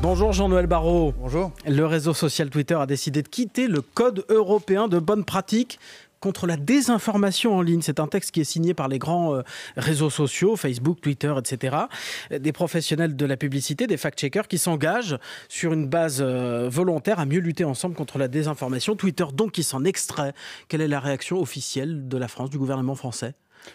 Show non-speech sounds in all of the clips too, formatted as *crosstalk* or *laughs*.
Bonjour Jean-Noël Barrot. Bonjour. Le réseau social Twitter a décidé de quitter le code européen de bonne pratique contre la désinformation en ligne. C'est un texte qui est signé par les grands euh, réseaux sociaux, Facebook, Twitter, etc. Des professionnels de la publicité, des fact-checkers qui s'engagent sur une base euh, volontaire à mieux lutter ensemble contre la désinformation. Twitter donc qui s'en extrait. Quelle est la réaction officielle de la France, du gouvernement français?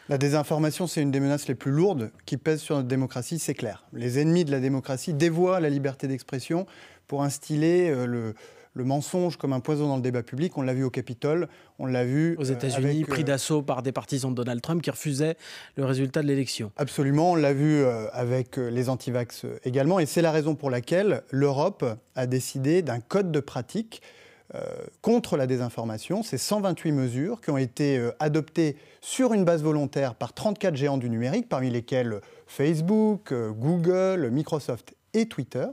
La désinformation, c'est une des menaces les plus lourdes qui pèsent sur notre démocratie, c'est clair. Les ennemis de la démocratie dévoient la liberté d'expression pour instiller euh, le, le mensonge comme un poison dans le débat public. On l'a vu au Capitole, on l'a vu aux États-Unis, pris euh, d'assaut par des partisans de Donald Trump qui refusaient le résultat de l'élection. Absolument, on l'a vu euh, avec euh, les antivax également, et c'est la raison pour laquelle l'Europe a décidé d'un code de pratique contre la désinformation. C'est 128 mesures qui ont été adoptées sur une base volontaire par 34 géants du numérique, parmi lesquels Facebook, Google, Microsoft et Twitter.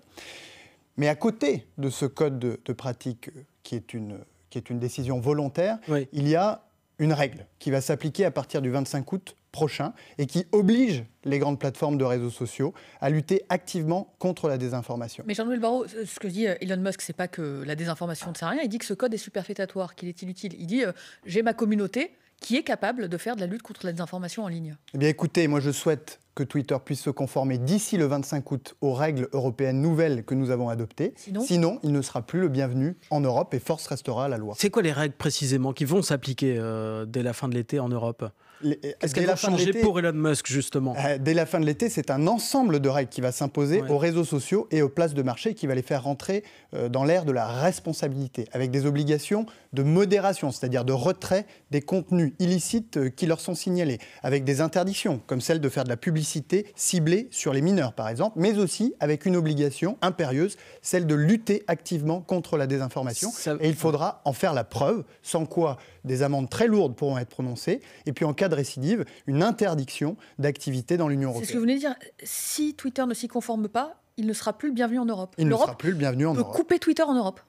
Mais à côté de ce code de, pratique euh, qui est, une, qui est une décision volontaire, il y a une règle qui va s'appliquer à partir du 25 août prochain et qui oblige les grandes plateformes de réseaux sociaux à lutter activement contre la désinformation. Mais Jean-Louis Barrault, ce que dit euh, Elon Musk, c'est pas que la désinformation ne sert à rien. Il dit que ce code est superfétatoire, qu'il est inutile. Il dit euh, j'ai ma communauté qui est capable de faire de la lutte contre la désinformation en ligne. Eh bien, écoutez, moi je souhaite que Twitter puisse se conformer d'ici le 25 août aux règles européennes nouvelles que nous avons adoptées. Sinon, il ne sera plus le bienvenu en Europe et force restera à la loi. C'est quoi les règles précisément qui vont s'appliquer euh, dès la fin de l'été en Europe? Est-ce qu'elle va changer pour Elon Musk, justement euh, Dès la fin de l'été, c'est un ensemble de règles qui va s'imposer aux réseaux sociaux et aux places de marché qui va les faire rentrer euh, dans l'ère de la responsabilité, avec des obligations de modération, c'est-à-dire de retrait des contenus illicites euh, qui leur sont signalés, avec des interdictions, comme celle de faire de la publicité ciblée sur les mineurs, par exemple, mais aussi avec une obligation impérieuse, celle de lutter activement contre la désinformation. Et il faudra en faire la preuve, sans quoi des amendes très lourdes pourront être prononcées, et puis en cas de récidive, une interdiction d'activité dans l'Union européenne. C'est ce que vous venez de dire. Si Twitter ne s'y conforme pas, il ne sera plus le bienvenu en Europe. Il ne sera plus le bienvenu en peut couper Twitter en Europe.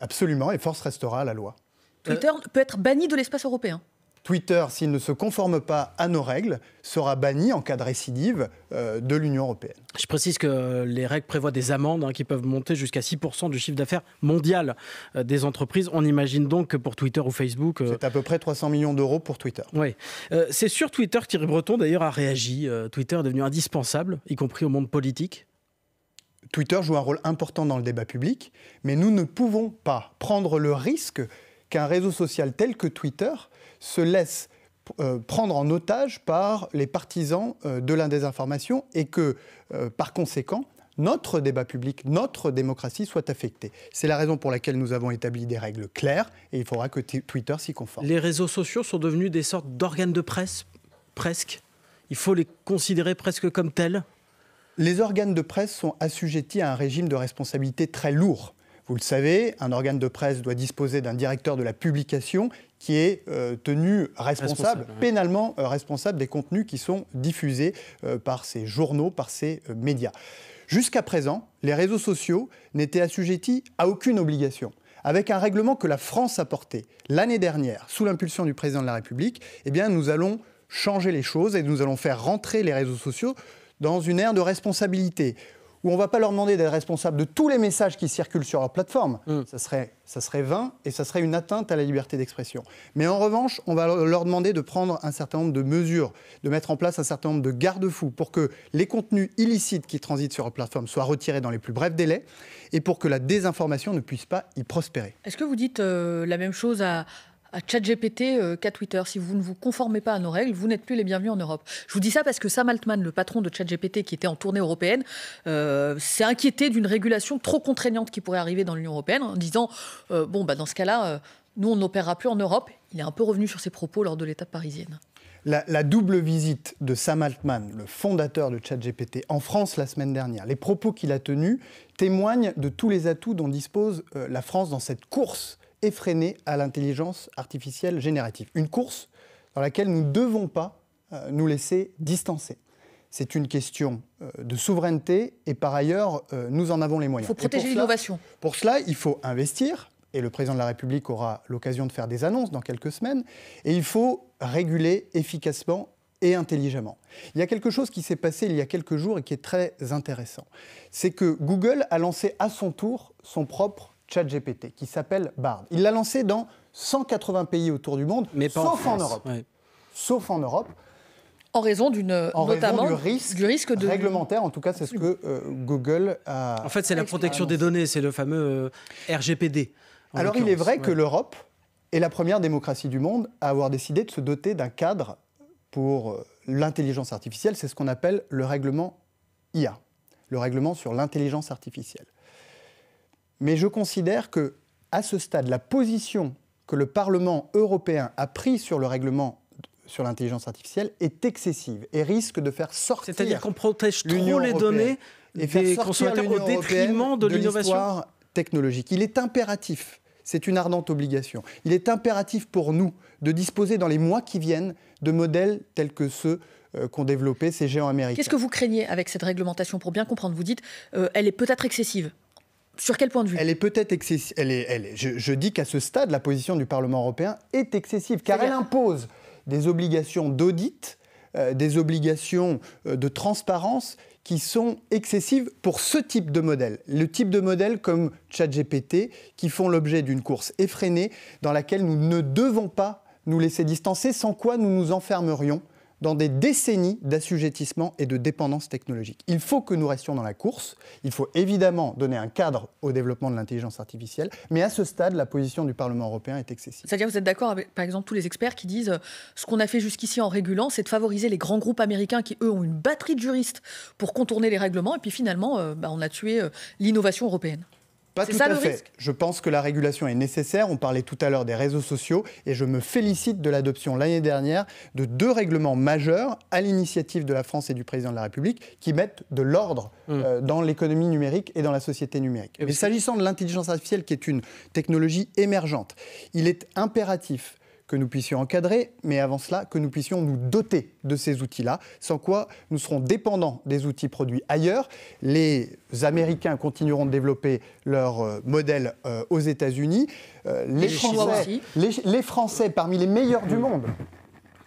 Absolument, et force restera à la loi. Twitter peut être banni de l'espace européen. Twitter, s'il ne se conforme pas à nos règles, sera banni en cas de récidive euh, de l'Union européenne. Je précise que les règles prévoient des amendes hein, qui peuvent monter jusqu'à 6% du chiffre d'affaires mondial euh, des entreprises. On imagine donc que pour Twitter ou Facebook... Euh, C'est à peu près 300 millions d'euros pour Twitter. Oui. C'est sur Twitter, Thierry Breton d'ailleurs a réagi. Twitter est devenu indispensable, y compris au monde politique. Twitter joue un rôle important dans le débat public, mais nous ne pouvons pas prendre le risque qu'un réseau social tel que Twitter se laisse euh, prendre en otage par les partisans euh, de la désinformation et que, euh, par conséquent, notre débat public, notre démocratie soit affectée. C'est la raison pour laquelle nous avons établi des règles claires et il faudra que Twitter s'y conforme. Les réseaux sociaux sont devenus des sortes d'organes de presse, presque. Il faut les considérer presque comme tels. Les organes de presse sont assujettis à un régime de responsabilité très lourd. Vous le savez, un organe de presse doit disposer d'un directeur de la publication qui est euh, tenu responsable, pénalement euh, responsable des contenus qui sont diffusés euh, par ces journaux, par ces médias. Jusqu'à présent, les réseaux sociaux n'étaient assujettis à aucune obligation. Avec un règlement que la France a porté l'année dernière, sous l'impulsion du président de la République, eh bien, nous allons changer les choses et nous allons faire rentrer les réseaux sociaux dans une ère de responsabilité où on ne va pas leur demander d'être responsables de tous les messages qui circulent sur leur plateforme. Mm. Ça, serait, ça serait vain et ça serait une atteinte à la liberté d'expression. Mais en revanche, on va leur demander de prendre un certain nombre de mesures, de mettre en place un certain nombre de garde-fous pour que les contenus illicites qui transitent sur leur plateforme soient retirés dans les plus brefs délais et pour que la désinformation ne puisse pas y prospérer. Est-ce que vous dites euh, la même chose à, à ChatGPT euh, qu'à Twitter. Si vous ne vous conformez pas à nos règles, vous n'êtes plus les bienvenus en Europe. Je vous dis ça parce que Sam Altman, le patron de ChatGPT qui était en tournée européenne, euh, s'est inquiété d'une régulation trop contraignante qui pourrait arriver dans l'Union européenne en disant euh, bon, bah, dans ce cas-là, nous, on n'opérera plus en Europe. Il est un peu revenu sur ses propos lors de l'étape parisienne. La, la, double visite de Sam Altman, le fondateur de ChatGPT, en France la semaine dernière, les propos qu'il a tenus témoignent de tous les atouts dont dispose la France dans cette course effrénée à l'intelligence artificielle générative. Une course dans laquelle nous ne devons pas euh, nous laisser distancer. C'est une question euh, de souveraineté et par ailleurs, euh, nous en avons les moyens. Il faut protéger l'innovation. Pour cela, il faut investir, et le président de la République aura l'occasion de faire des annonces dans quelques semaines, et il faut réguler efficacement et intelligemment. Il y a quelque chose qui s'est passé il y a quelques jours et qui est très intéressant. C'est que Google a lancé à son tour son propre chat GPT qui s'appelle Bard. Il l'a lancé dans 180 pays autour du monde, Mais sauf en, Europe. Sauf en Europe. En raison d'une notamment du risque, du risque de... réglementaire, en tout cas, c'est ce que euh, Google a. En fait, c'est la protection des données, c'est le fameux euh, RGPD. Alors, il est vrai que l'Europe est la première démocratie du monde à avoir décidé de se doter d'un cadre pour euh, l'intelligence artificielle. C'est ce qu'on appelle le règlement IA, le règlement sur l'intelligence artificielle. Mais je considère que, à ce stade, la position que le Parlement européen a prise sur le règlement sur l'intelligence artificielle est excessive et risque de faire sortir. C'est-à-dire qu'on protège trop les données et faire sortir au détriment de, l'innovation technologique. Il est impératif, c'est une ardente obligation, il est impératif pour nous de disposer dans les mois qui viennent de modèles tels que ceux euh, qu'ont développés ces géants américains. Qu'est-ce que vous craignez avec cette réglementation? Pour bien comprendre, vous dites, euh, elle est peut-être excessive. Sur quel point de vue? Elle est peut-être excessive. Elle est, elle je, je, dis qu'à ce stade, la position du Parlement européen est excessive, car elle impose des obligations d'audit, euh, des obligations euh, de transparence qui sont excessives pour ce type de modèle. Le type de modèle comme ChatGPT, qui font l'objet d'une course effrénée dans laquelle nous ne devons pas nous laisser distancer, sans quoi nous nous enfermerions dans des décennies d'assujettissement et de dépendance technologique. Il faut que nous restions dans la course, il faut évidemment donner un cadre au développement de l'intelligence artificielle, mais à ce stade, la position du Parlement européen est excessive. C'est-à-dire vous êtes d'accord avec, par exemple, tous les experts qui disent euh, ce qu'on a fait jusqu'ici en régulant, c'est de favoriser les grands groupes américains qui, eux, ont une batterie de juristes pour contourner les règlements, et puis finalement, euh, bah, on a tué euh, l'innovation européenne. Pas tout à fait. Je pense que la régulation est nécessaire. On parlait tout à l'heure des réseaux sociaux et je me félicite de l'adoption l'année dernière de deux règlements majeurs à l'initiative de la France et du président de la République qui mettent de l'ordre mmh. euh, dans l'économie numérique et dans la société numérique. Mais s'agissant de l'intelligence artificielle qui est une technologie émergente, il est impératif que nous puissions encadrer, mais avant cela, que nous puissions nous doter de ces outils-là, sans quoi nous serons dépendants des outils produits ailleurs. Les Américains continueront de développer leurs euh, modèles euh, aux États-Unis. Euh, les, Français, les, Français, parmi les meilleurs du monde,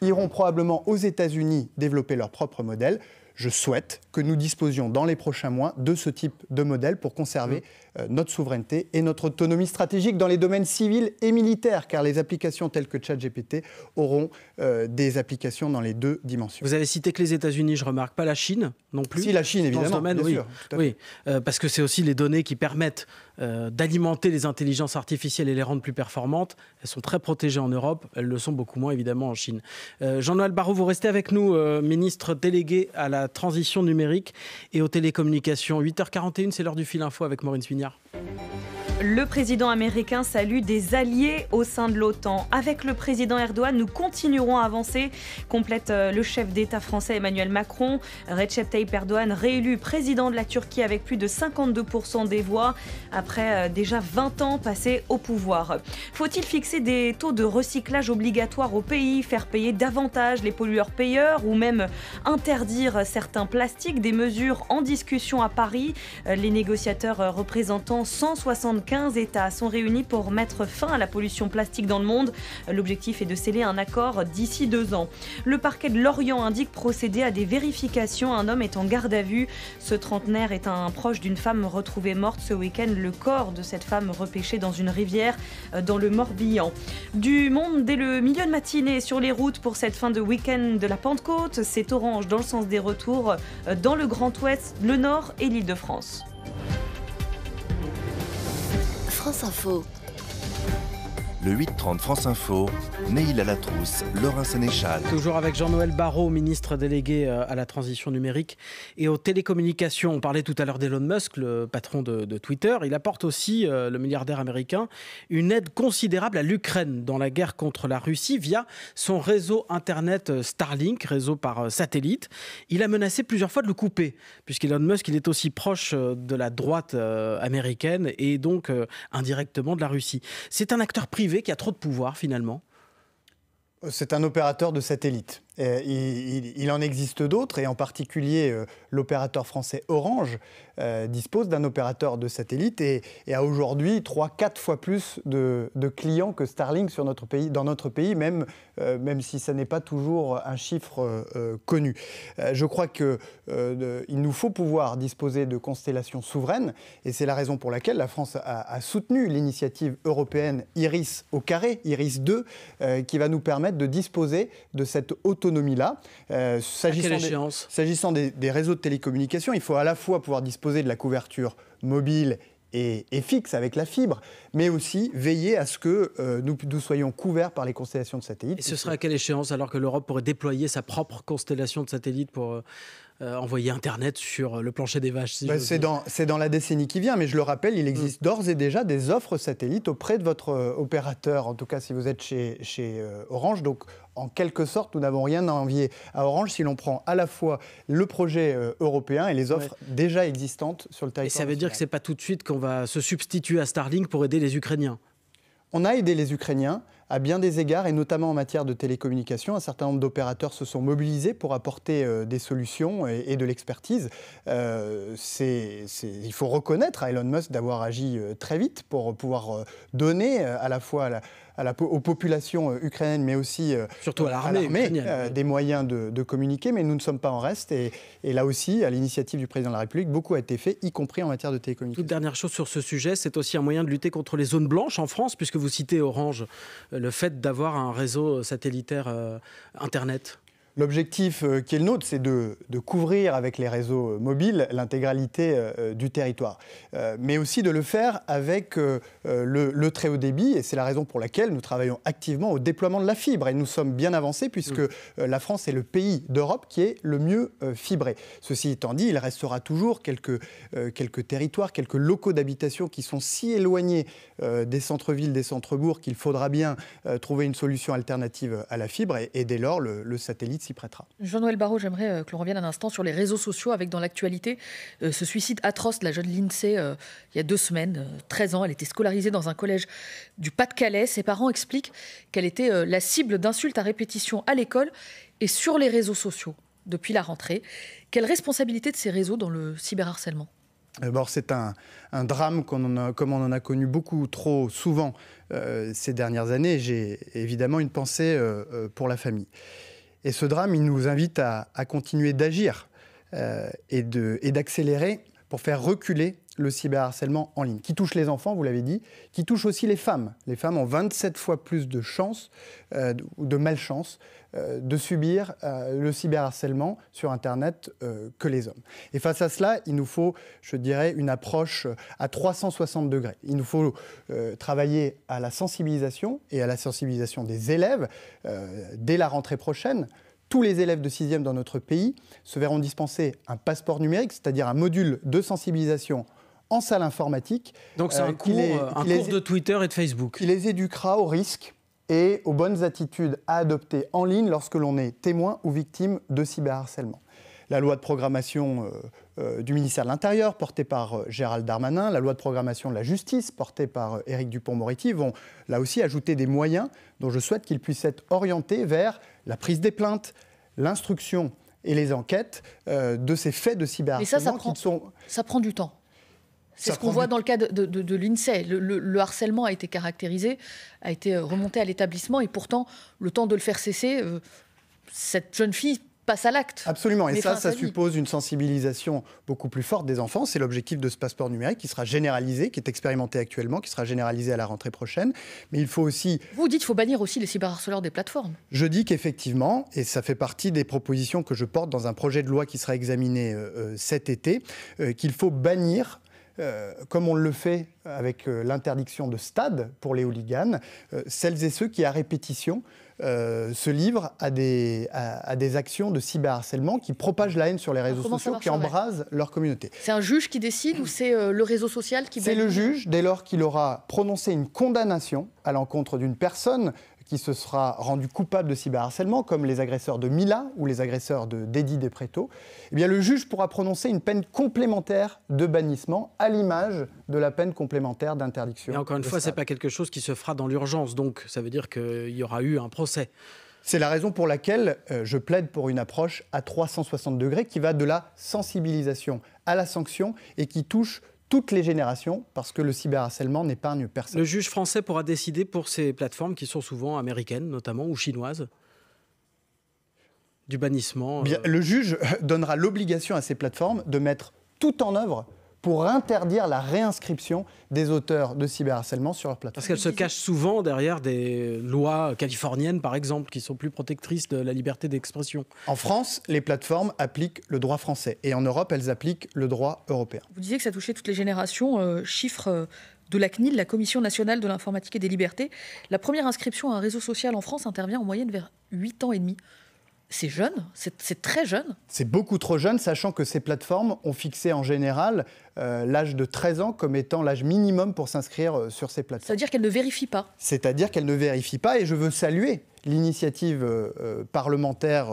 iront probablement aux États-Unis développer leurs propres modèles je souhaite que nous disposions dans les prochains mois de ce type de modèle pour conserver mmh. euh, notre souveraineté et notre autonomie stratégique dans les domaines civils et militaires, car les applications telles que ChatGPT auront euh, des applications dans les deux dimensions. Vous avez cité que les États-Unis, je remarque pas la Chine non plus. Si la Chine, évidemment, oui, oui euh, parce que c'est aussi les données qui permettent d'alimenter les intelligences artificielles et les rendre plus performantes. Elles sont très protégées en Europe, elles le sont beaucoup moins évidemment en Chine. Jean-Noël Barrot, vous restez avec nous, ministre délégué à la transition numérique et aux télécommunications. 8h41, c'est l'heure du fil info avec Maureen Svignard. Le président américain salue des alliés au sein de l'OTAN. Avec le président Erdogan, nous continuerons à avancer, complète euh, le chef d'État français Emmanuel Macron. Recep Tayyip Erdogan réélu président de la Turquie avec plus de 52% des voix après euh, déjà 20 ans passés au pouvoir. Faut-il fixer des taux de recyclage obligatoires au pays, faire payer davantage les pollueurs payeurs ou même interdire certains plastiques? Des mesures en discussion à Paris. Euh, les négociateurs représentant 160 15 États sont réunis pour mettre fin à la pollution plastique dans le monde. L'objectif est de sceller un accord d'ici deux ans. Le parquet de Lorient indique procéder à des vérifications. Un homme est en garde à vue. Ce trentenaire est un proche d'une femme retrouvée morte ce week-end. Le corps de cette femme repêché dans une rivière euh, dans le Morbihan. Du monde dès le milieu de matinée sur les routes pour cette fin de week-end de la Pentecôte. C'est orange dans le sens des retours euh, dans le Grand Ouest, le Nord et l'Île de France. Info. Le 8-30 France Info, Neil à la trousse, Laurent Sénéchal. Toujours avec Jean-Noël Barrot, ministre délégué euh, à la transition numérique et aux télécommunications. On parlait tout à l'heure d'Elon Musk, le patron de, Twitter. Il apporte aussi, euh, le milliardaire américain, une aide considérable à l'Ukraine dans la guerre contre la Russie via son réseau Internet euh, Starlink, réseau par satellite. Il a menacé plusieurs fois de le couper, puisqu'Elon Musk il est aussi proche de la droite américaine et donc indirectement de la Russie. C'est un acteur privé qui a trop de pouvoir finalement C'est un opérateur de satellite. Il, en existe d'autres, et en particulier l'opérateur français Orange dispose d'un opérateur de satellite et, a aujourd'hui 3-4 fois plus de, clients que Starlink sur notre pays, dans notre pays, même, même si ce n'est pas toujours un chiffre connu. je crois qu'il nous faut pouvoir disposer de constellations souveraines, et c'est la raison pour laquelle la France a, a soutenu l'initiative européenne Iris au carré, Iris 2, qui va nous permettre de disposer de cette autonomie-là. Euh, s'agissant des, des, réseaux de télécommunications, il faut à la fois pouvoir disposer de la couverture mobile et, fixe avec la fibre, mais aussi veiller à ce que euh, nous, nous, soyons couverts par les constellations de satellites. Et ce sera à quelle échéance alors que l'Europe pourrait déployer sa propre constellation de satellites pour euh, euh, envoyer Internet sur le plancher des vaches. Bah, c'est dans, dans, la décennie qui vient, mais je le rappelle, il existe mm. d'ores et déjà des offres satellites auprès de votre euh, opérateur, en tout cas si vous êtes chez, chez euh, Orange. Donc en quelque sorte, nous n'avons rien à envier à Orange si l'on prend à la fois le projet européen et les offres déjà existantes sur le territoire. Et ça veut dire que ce n'est pas tout de suite qu'on va se substituer à Starlink pour aider les Ukrainiens? On a aidé les Ukrainiens à bien des égards, et notamment en matière de télécommunications. Un certain nombre d'opérateurs se sont mobilisés pour apporter euh, des solutions et, de l'expertise. Euh, il faut reconnaître à Elon Musk d'avoir agi euh, très vite pour pouvoir donner à la fois aux populations euh, ukrainiennes, mais aussi euh, surtout à l'armée, euh, des moyens de, communiquer. Mais nous ne sommes pas en reste. Et, là aussi, à l'initiative du président de la République, beaucoup a été fait, y compris en matière de télécommunications. Toute dernière chose sur ce sujet, c'est aussi un moyen de lutter contre les zones blanches en France, puisque vous citez Orange, le fait d'avoir un réseau satellitaire Internet. L'objectif euh, qui est le nôtre, c'est de, couvrir avec les réseaux euh, mobiles l'intégralité euh, du territoire, mais aussi de le faire avec le, très haut débit, et c'est la raison pour laquelle nous travaillons activement au déploiement de la fibre, et nous sommes bien avancés puisque la France est le pays d'Europe qui est le mieux fibré. Ceci étant dit, il restera toujours quelques, quelques territoires, quelques locaux d'habitation qui sont si éloignés des centres-villes, des centres-bourgs qu'il faudra bien trouver une solution alternative à la fibre, et, et dès lors le satellite s'y prêtera. Jean-Noël Barraud, j'aimerais euh, que l'on revienne un instant sur les réseaux sociaux avec dans l'actualité euh, ce suicide atroce de la jeune Lindsay euh, il y a deux semaines, 13 ans. Elle était scolarisée dans un collège du Pas-de-Calais. Ses parents expliquent qu'elle était la cible d'insultes à répétition à l'école et sur les réseaux sociaux depuis la rentrée. Quelle responsabilité de ces réseaux dans le cyberharcèlement? D'abord, c'est un, drame comme on en a connu beaucoup trop souvent ces dernières années. J'ai évidemment une pensée pour la famille. Et ce drame, il nous invite à, continuer d'agir euh, et d'accélérer pour faire reculer le cyberharcèlement en ligne, qui touche les enfants, vous l'avez dit, qui touche aussi les femmes. Les femmes ont 27 fois plus de chances euh, ou de malchance euh, de subir le cyberharcèlement sur Internet que les hommes. Et face à cela, il nous faut, je dirais, une approche à 360 degrés. Il nous faut travailler à la sensibilisation et à la sensibilisation des élèves dès la rentrée prochaine tous les élèves de 6e dans notre pays se verront dispenser un passeport numérique, c'est-à-dire un module de sensibilisation en salle informatique. Donc c'est un, euh, cours, euh, un cours de Twitter et de Facebook. Qui les éduquera aux risques et aux bonnes attitudes à adopter en ligne lorsque l'on est témoin ou victime de cyberharcèlement. La loi de programmation euh, du ministère de l'Intérieur, portée par Gérald Darmanin, la loi de programmation de la justice, portée par Éric Dupont-Moretti, vont là aussi ajouter des moyens dont je souhaite qu'ils puissent être orientés vers la prise des plaintes, l'instruction et les enquêtes euh, de ces faits de cyberharcèlement. Mais ça, ça prend, sont... ça prend du temps. C'est ce qu'on voit dans le cas de, l'INSEE. Le, harcèlement a été caractérisé, a été remonté à l'établissement, et pourtant, le temps de le faire cesser, euh, cette jeune fille passe à l'acte. Absolument, et ça, ça suppose une sensibilisation beaucoup plus forte des enfants. C'est l'objectif de ce passeport numérique qui sera généralisé, qui est expérimenté actuellement, qui sera généralisé à la rentrée prochaine. Mais il faut aussi... Vous dites qu'il faut bannir aussi les cyberharceleurs des plateformes. Je dis qu'effectivement, et ça fait partie des propositions que je porte dans un projet de loi qui sera examiné euh, euh, cet été, euh, qu'il faut bannir comme on le fait avec l'interdiction de stade pour les hooligans, celles et ceux qui, à répétition, euh, se livrent à des, à, des actions de cyberharcèlement qui propagent la haine sur les réseaux sociaux, qui embrasent leur communauté. C'est un juge qui décide ou c'est euh, le réseau social qui... C'est le juge, dès lors qu'il aura prononcé une condamnation à l'encontre d'une personne qui se sera rendu coupable de cyberharcèlement, comme les agresseurs de Mila ou les agresseurs de Dédi Despréto, eh bien le juge pourra prononcer une peine complémentaire de bannissement à l'image de la peine complémentaire d'interdiction. Et encore une fois, ce n'est pas quelque chose qui se fera dans l'urgence, donc ça veut dire qu'il y aura eu un procès. C'est la raison pour laquelle je plaide pour une approche à 360 degrés qui va de la sensibilisation à la sanction et qui touche toutes les générations, parce que le cyberharcèlement n'épargne personne. Le juge français pourra décider pour ces plateformes qui sont souvent américaines, notamment, ou chinoises du bannissement Bien, euh, Le juge *laughs* donnera l'obligation à ces plateformes de mettre tout en œuvre pour interdire la réinscription des auteurs de cyberharcèlement sur leur plateforme. Parce qu'elles se cachent souvent derrière des lois californiennes, par exemple, qui sont plus protectrices de la liberté d'expression. En France, les plateformes appliquent le droit français et en Europe, elles appliquent le droit européen. Vous disiez que ça touchait toutes les générations. Euh, chiffre euh, de la CNIL, la Commission nationale de l'informatique et des libertés. La première inscription à un réseau social en France intervient en moyenne vers 8 ans et demi c'est jeune, c'est très jeune. C'est beaucoup trop jeune, sachant que ces plateformes ont fixé en général euh, l'âge de 13 ans comme étant l'âge minimum pour s'inscrire euh, sur ces plateformes. C'est-à-dire qu'elles ne vérifient pas C'est-à-dire qu'elles ne vérifient pas, et je veux saluer l'initiative euh, parlementaire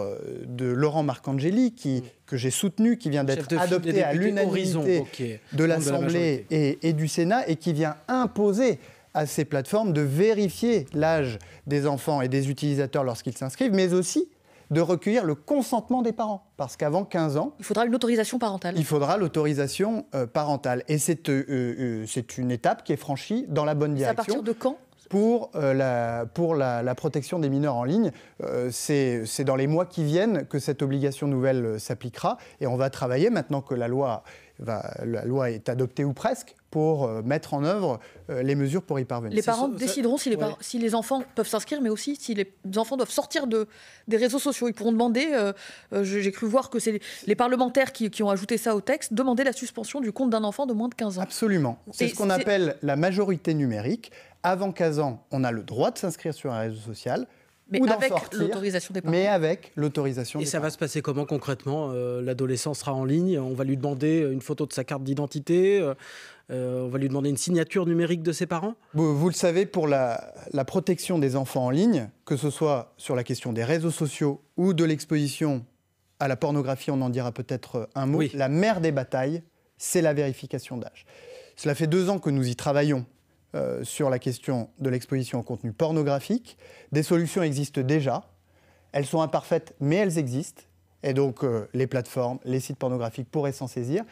de Laurent Marcangeli, qui, que j'ai soutenu, qui vient d'être adoptée à l'unanimité de l'Assemblée et, et du Sénat, et qui vient imposer à ces plateformes de vérifier l'âge des enfants et des utilisateurs lorsqu'ils s'inscrivent, mais aussi de recueillir le consentement des parents. Parce qu'avant 15 ans... Il faudra une autorisation parentale. Il faudra l'autorisation euh, parentale. Et euh, euh, c'est une étape qui est franchie dans la bonne direction. à partir de quand? pour, la, pour la, protection des mineurs en ligne. c'est dans les mois qui viennent que cette obligation nouvelle s'appliquera et on va travailler maintenant que la loi la loi est adoptée ou presque pour euh, mettre en œuvre euh, les mesures pour y parvenir. Les parents décideront si les, si les, enfants peuvent s'inscrire, mais aussi si les enfants doivent sortir de, des réseaux sociaux. Ils pourront demander, euh, j'ai cru voir que c'est les parlementaires qui, qui, ont ajouté ça au texte, demander la suspension du compte d'un enfant de moins de 15 ans. Absolument. C'est ce qu'on appelle la majorité numérique. Avant 15 ans, on a le droit de s'inscrire sur un réseau social. Mais avec l'autorisation des parents. Mais avec l'autorisation Et ça va se passer comment concrètement euh, L'adolescent sera en ligne, on va lui demander une photo de sa carte d'identité, euh, on va lui demander une signature numérique de ses parents vous, le savez, pour la, protection des enfants en ligne, que ce soit sur la question des réseaux sociaux ou de l'exposition à la pornographie, on en dira peut-être un mot, la mère des batailles, c'est la vérification d'âge. Cela fait deux ans que nous y travaillons euh, sur la question de l'exposition au contenu pornographique. Des solutions existent déjà. Elles sont imparfaites, mais elles existent. Et donc, euh, les plateformes, les sites pornographiques pourraient s'en saisir.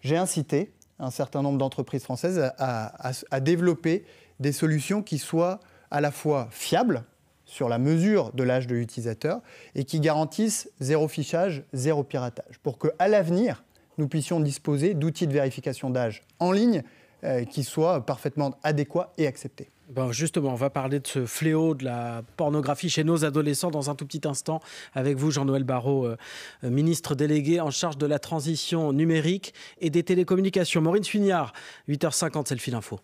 J'ai incité un certain nombre d'entreprises françaises à, développer des solutions qui soient à la fois fiables sur la mesure de l'âge de l'utilisateur et qui garantissent zéro fichage, zéro piratage, pour qu'à l'avenir, nous puissions disposer d'outils de vérification d'âge en ligne euh, qui soit parfaitement adéquat et accepté. Bon, justement, on va parler de ce fléau de la pornographie chez nos adolescents dans un tout petit instant avec vous, Jean-Noël Barrot, euh, euh, ministre délégué en charge de la transition numérique et des télécommunications. Maureen Suignard, 8h50, c'est le fil info.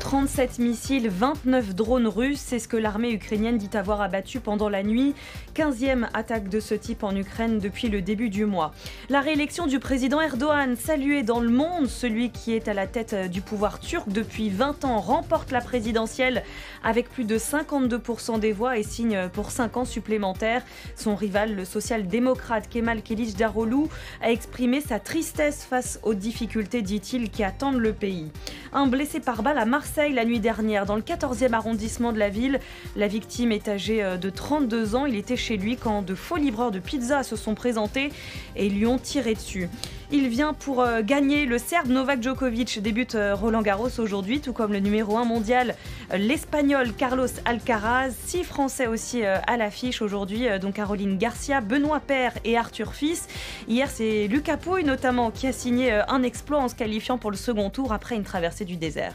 37 missiles, 29 drones russes, c'est ce que l'armée ukrainienne dit avoir abattu pendant la nuit. 15e attaque de ce type en Ukraine depuis le début du mois. La réélection du président Erdogan, salué dans le monde, celui qui est à la tête euh, du pouvoir turc depuis 20 ans, remporte la présidentielle avec plus de 52% des voix et signe pour 5 ans supplémentaires. Son rival, le social-démocrate Kemal Kılıçdaroğlu, Darolou, a exprimé sa tristesse face aux difficultés, dit-il, qui attendent le pays. Un blessé par balle à Marseille la nuit dernière, dans le 14e arrondissement de la ville. La victime est âgée euh, de 32 ans. Il était chez lui quand de faux livreurs de pizza se sont présentés et lui ont tiré dessus. Il vient pour euh, gagner. Le Serbe Novak Djokovic débute euh, Roland Garros aujourd'hui, tout comme le numéro 1 mondial, l'Espagnol Carlos Alcaraz. Six Français aussi à l'affiche aujourd'hui, donc Caroline Garcia, Benoît Père et Arthur Fils. Hier, c'est Lucas Pouille notamment qui a signé un exploit en se qualifiant pour le second tour après une traversée du désert.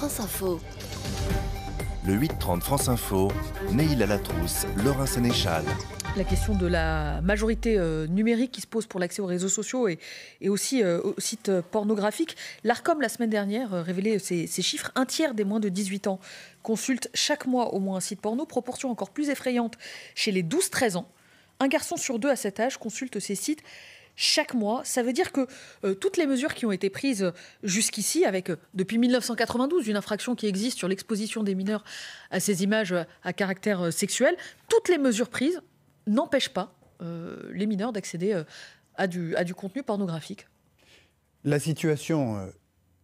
France Info. Le 8-30 France Info, Neil Alatrousse, Laurent Sénéchal. La question de la majorité euh, numérique qui se pose pour l'accès aux réseaux sociaux et, aussi euh, aux sites pornographiques. L'ARCOM, la semaine dernière, euh, révélait ces, ces, chiffres. Un tiers des moins de 18 ans consultent chaque mois au moins un site porno, proportion encore plus effrayante chez les 12-13 ans. Un garçon sur deux à cet âge consulte ces sites chaque mois. Ça veut dire que euh, toutes les mesures qui ont été prises jusqu'ici, avec euh, depuis 1992 une infraction qui existe sur l'exposition des mineurs à ces images à caractère euh, sexuel, toutes les mesures prises n'empêchent pas les mineurs d'accéder à du, à du contenu pornographique. La situation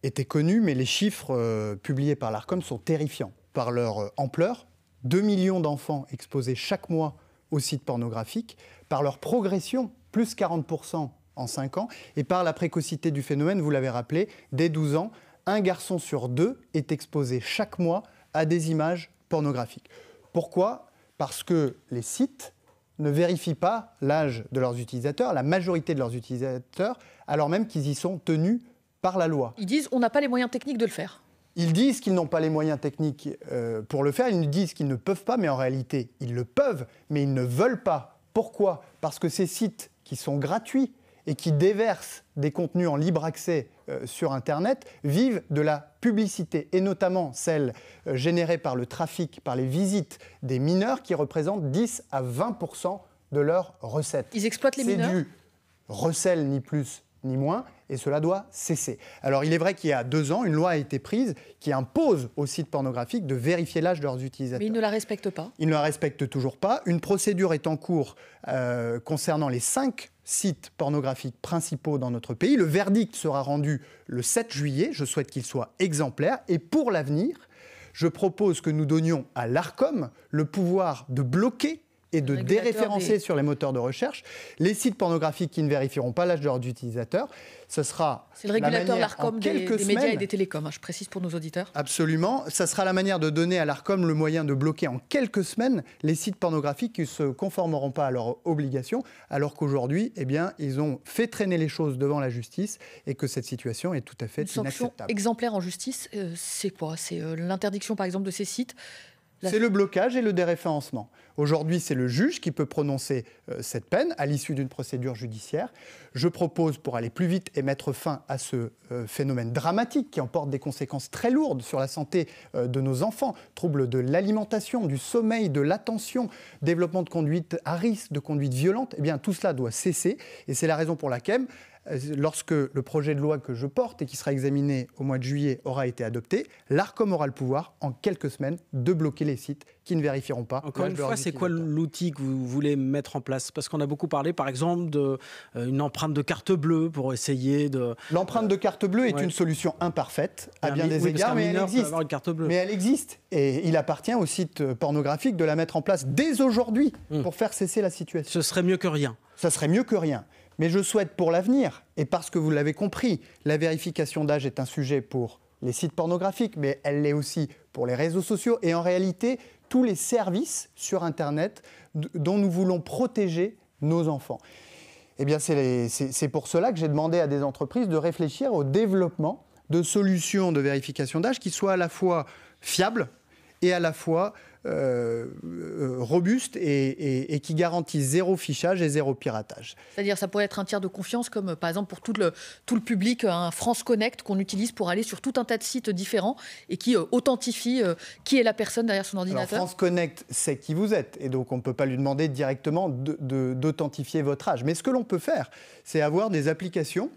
était connue, mais les chiffres publiés par l'ARCOM sont terrifiants par leur ampleur, 2 millions d'enfants exposés chaque mois aux sites pornographiques, par leur progression, plus 40% en 5 ans, et par la précocité du phénomène, vous l'avez rappelé, dès 12 ans, un garçon sur deux est exposé chaque mois à des images pornographiques. Pourquoi? Parce que les sites ne vérifient pas l'âge de leurs utilisateurs, la majorité de leurs utilisateurs, alors même qu'ils y sont tenus par la loi. Ils disent on n'a pas les moyens techniques de le faire. Ils disent qu'ils n'ont pas les moyens techniques euh, pour le faire, ils nous disent qu'ils ne peuvent pas, mais en réalité, ils le peuvent, mais ils ne veulent pas. Pourquoi? Parce que ces sites qui sont gratuits et qui déversent des contenus en libre accès euh, sur Internet vivent de la publicité, et notamment celle euh, générée par le trafic, par les visites des mineurs, qui représentent 10 à 20% de leurs recettes. Ils exploitent les mineurs? C'est du recel, ni plus ni moins, et cela doit cesser. Alors il est vrai qu'il y a deux ans, une loi a été prise qui impose aux sites pornographiques de vérifier l'âge de leurs utilisateurs. Mais ils ne la respectent pas. Ils ne la respectent toujours pas. Une procédure est en cours euh, concernant les cinq sites pornographiques principaux dans notre pays. Le verdict sera rendu le 7 juillet. Je souhaite qu'il soit exemplaire. Et pour l'avenir, je propose que nous donnions à l'ARCOM le pouvoir de bloquer et de déréférencer sur les moteurs de recherche les sites pornographiques qui ne vérifieront pas l'âge de leurs utilisateurs. Ce sera C'est le régulateur l'ARCOM des, des, médias et des télécoms, hein, je précise pour nos auditeurs. Absolument. Ça sera la manière de donner à l'ARCOM le moyen de bloquer en quelques semaines les sites pornographiques qui ne se conformeront pas à leurs obligations, alors qu'aujourd'hui, eh bien, ils ont fait traîner les choses devant la justice et que cette situation est tout à fait Une sanction exemplaire en justice, euh, c'est quoi? C'est euh, l'interdiction, par exemple, de ces sites c'est le blocage et le déréférencement. Aujourd'hui, c'est le juge qui peut prononcer euh, cette peine à l'issue d'une procédure judiciaire. Je propose, pour aller plus vite et mettre fin à ce euh, phénomène dramatique qui emporte des conséquences très lourdes sur la santé euh, de nos enfants, troubles de l'alimentation, du sommeil, de l'attention, développement de conduite à risque, de conduite violente, eh bien tout cela doit cesser. Et c'est la raison pour laquelle lorsque le projet de loi que je porte et qui sera examiné au mois de juillet aura été adopté, l'ARCOM aura le pouvoir, en quelques semaines, de bloquer les sites qui ne vérifieront pas. Encore une fois, c'est quoi l'outil que vous voulez mettre en place? Parce qu'on a beaucoup parlé, par exemple, d'une euh, empreinte de carte bleue pour essayer de... L'empreinte de carte bleue est une solution imparfaite, à bien des égards, mais elle existe. Une carte bleue. Mais elle existe. Et il appartient aux sites pornographiques de la mettre en place dès aujourd'hui hmm. pour faire cesser la situation. Ce serait mieux que rien. Ça serait mieux que rien. Mais je souhaite pour l'avenir, et parce que vous l'avez compris, la vérification d'âge est un sujet pour les sites pornographiques, mais elle l'est aussi pour les réseaux sociaux et en réalité tous les services sur Internet dont nous voulons protéger nos enfants. Eh bien, c'est pour cela que j'ai demandé à des entreprises de réfléchir au développement de solutions de vérification d'âge qui soient à la fois fiables et à la fois euh, euh, robuste et, qui garantit zéro fichage et zéro piratage. C'est-à-dire ça pourrait être un tiers de confiance comme par exemple pour tout le, tout le public, un France Connect qu'on utilise pour aller sur tout un tas de sites différents et qui euh, authentifie qui est la personne derrière son ordinateur. France Connect sait qui vous êtes et donc on ne peut pas lui demander directement d'authentifier de, votre âge. Mais ce que l'on peut faire, c'est avoir des applications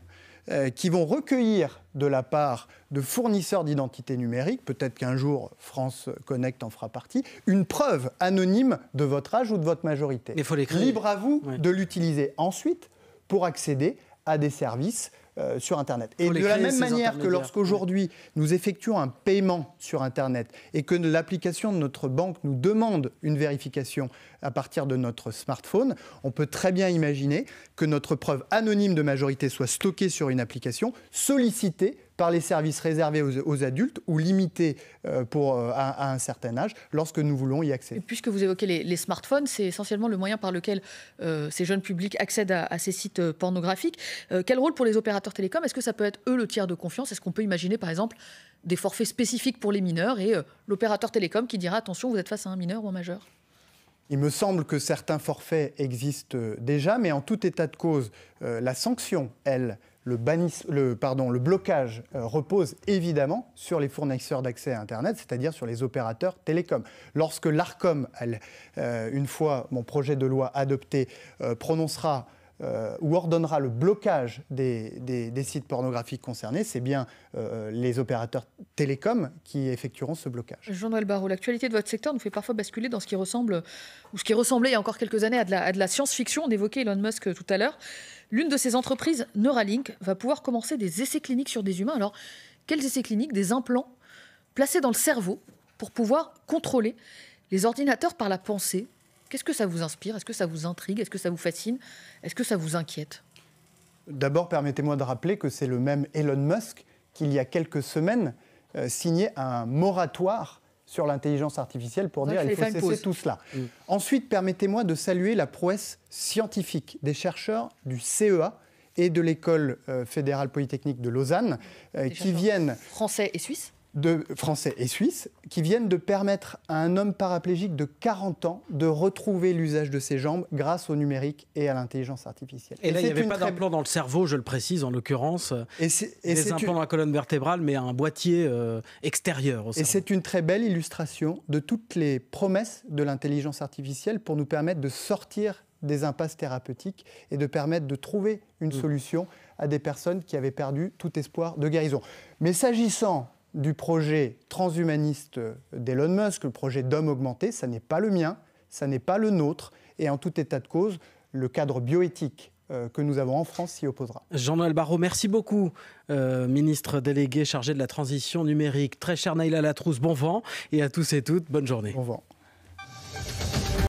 euh, qui vont recueillir de la part de fournisseurs d'identité numérique, peut-être qu'un jour France Connect en fera partie, une preuve anonyme de votre âge ou de votre majorité. Il faut Libre à vous de l'utiliser ensuite pour accéder à des services euh, sur Internet. Et de la même manière que lorsqu'aujourd'hui nous effectuons un paiement sur Internet et que l'application de notre banque nous demande une vérification à partir de notre smartphone, on peut très bien imaginer que notre preuve anonyme de majorité soit stockée sur une application, sollicitée par les services réservés aux, adultes ou limités euh, pour, euh, à, un certain âge lorsque nous voulons y accéder. puisque vous évoquez les, smartphones, c'est essentiellement le moyen par lequel euh, ces jeunes publics accèdent à, ces sites pornographiques. quel rôle pour les opérateurs télécoms? Est-ce que ça peut être eux le tiers de confiance? Est-ce qu'on peut imaginer par exemple des forfaits spécifiques pour les mineurs et l'opérateur télécom qui dira attention, vous êtes face à un mineur ou un majeur il me semble que certains forfaits existent déjà, mais en tout état de cause, la sanction, elle, le, blocage euh, repose évidemment sur les fournisseurs d'accès à Internet, c'est-à-dire sur les opérateurs télécoms. Lorsque l'ARCOM, euh, une fois mon projet de loi adopté, euh, ou ordonnera le blocage des, sites pornographiques concernés, c'est bien les opérateurs télécoms qui effectueront ce blocage. Jean-Noël Barrault, l'actualité de votre secteur nous fait parfois basculer dans ce qui ressemble, ou ce qui ressemblait il y a encore quelques années à de la, la science-fiction. On évoquait Elon Musk tout à l'heure. L'une de ces entreprises, Neuralink, va pouvoir commencer des essais cliniques sur des humains. Alors, quels essais cliniques Des implants placés dans le cerveau pour pouvoir contrôler les ordinateurs par la pensée. Qu'est-ce que ça vous inspire? Est-ce que ça vous intrigue? Est-ce que ça vous fascine? Est-ce que ça vous inquiète? D'abord, permettez-moi de rappeler que c'est le même Elon Musk qui, il y a quelques semaines, euh, signait un moratoire sur l'intelligence artificielle pour dire qu'il faut cesser tout cela. Mm. Ensuite, permettez-moi de saluer la prouesse scientifique des chercheurs du CEA et de l'école euh, fédérale polytechnique de Lausanne, euh, qui viennent... Français et suisses de Français et Suisses qui viennent de permettre à un homme paraplégique de 40 ans de retrouver l'usage de ses jambes grâce au numérique et à l'intelligence artificielle. Et, là, il n'y avait pas d'implant dans le cerveau, je le précise en l'occurrence, et des implants dans la colonne vertébrale, mais un boîtier euh, extérieur. et c'est une très belle illustration de toutes les promesses de l'intelligence artificielle pour nous permettre de sortir des impasses thérapeutiques et de permettre de trouver une mm. solution à des personnes qui avaient perdu tout espoir de guérison. Mais s'agissant du projet transhumaniste d'Elon Musk, le projet d'homme augmenté, ça n'est pas le mien, ça n'est pas le nôtre, et en tout état de cause, le cadre bioéthique euh, que nous avons en France s'y opposera. Jean-Noël Barrot, merci beaucoup, euh, ministre délégué chargé de la transition numérique. Très cher Naïla Latrousse, bon vent, et à tous et toutes, bonne journée. Bon vent.